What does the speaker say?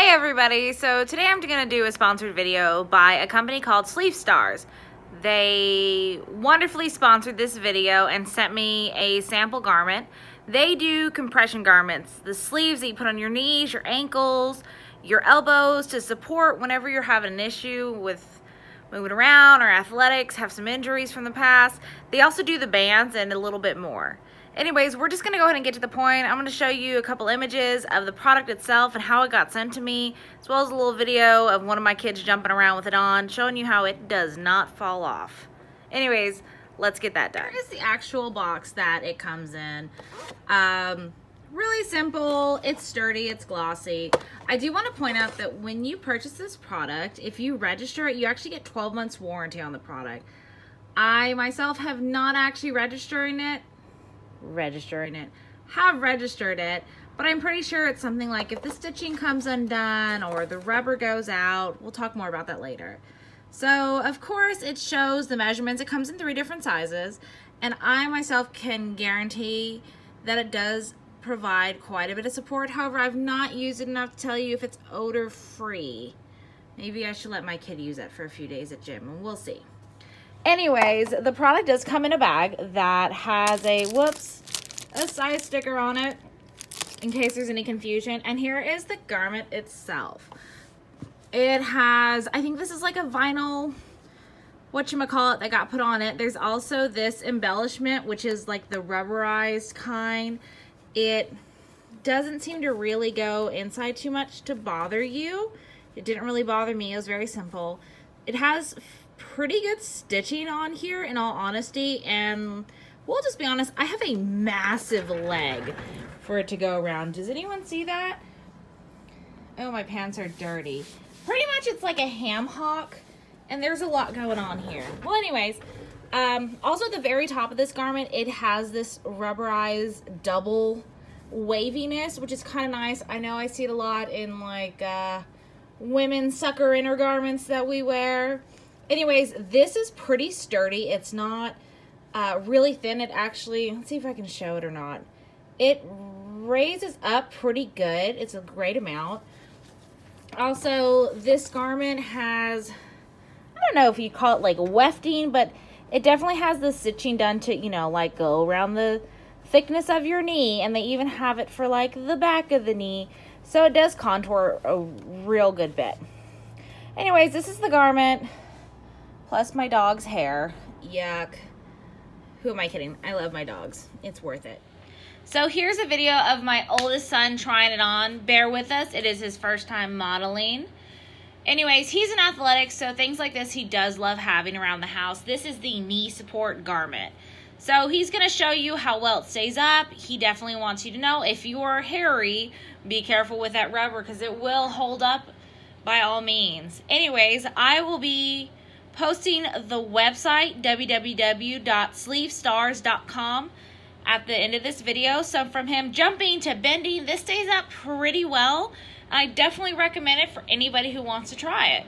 Hey everybody, so today I'm to do a sponsored video by a company called Sleeve Stars. They wonderfully sponsored this video and sent me a sample garment. They do compression garments, the sleeves that you put on your knees, your ankles, your elbows to support whenever you're having an issue with moving around or athletics, have some injuries from the past. They also do the bands and a little bit more. Anyways, we're just going to go ahead and get to the point. I'm going to show you a couple images of the product itself and how it got sent to me, as well as a little video of one of my kids jumping around with it on, showing you how it does not fall off. Anyways, let's get that done. Here's the actual box that it comes in. Um, really simple, it's sturdy, it's glossy. I do want to point out that when you purchase this product, if you register it, you actually get 12 months warranty on the product. I myself have not actually registering it registering it have registered it but I'm pretty sure it's something like if the stitching comes undone or the rubber goes out we'll talk more about that later. So of course it shows the measurements. It comes in three different sizes and I myself can guarantee that it does provide quite a bit of support. However I've not used it enough to tell you if it's odor free maybe I should let my kid use it for a few days at gym and we'll see anyways, the product does come in a bag that has a, whoops, a size sticker on it in case there's any confusion. And here is the garment itself. It has, I think this is like a vinyl, what you call it that got put on it. There's also this embellishment, which is like the rubberized kind. It doesn't seem to really go inside too much to bother you. It didn't really bother me. It was very simple. It has pretty good stitching on here in all honesty and we'll just be honest I have a massive leg for it to go around. Does anyone see that? Oh my pants are dirty. Pretty much it's like a ham hock and there's a lot going on here. Well anyways um, also at the very top of this garment it has this rubberized double waviness which is kind of nice. I know I see it a lot in like uh, women's sucker inner garments that we wear anyways, this is pretty sturdy. It's not uh, really thin. It actually, let's see if I can show it or not. It raises up pretty good. It's a great amount. Also, this garment has, I don't know if you call it like wefting, but it definitely has the stitching done to, you know, like go around the thickness of your knee. And they even have it for like the back of the knee. So it does contour a real good bit. Anyways, this is the garment plus my dog's hair. Yuck. Who am I kidding? I love my dogs. It's worth it. So here's a video of my oldest son trying it on. Bear with us. It is his first time modeling. Anyways, he's an athletic, so things like this he does love having around the house. This is the knee support garment. So he's going to show you how well it stays up. He definitely wants you to know if you are hairy, be careful with that rubber because it will hold up by all means. Anyways, I will be posting the website www.sleevestars.com at the end of this video. So from him jumping to bending, this stays up pretty well. I definitely recommend it for anybody who wants to try it.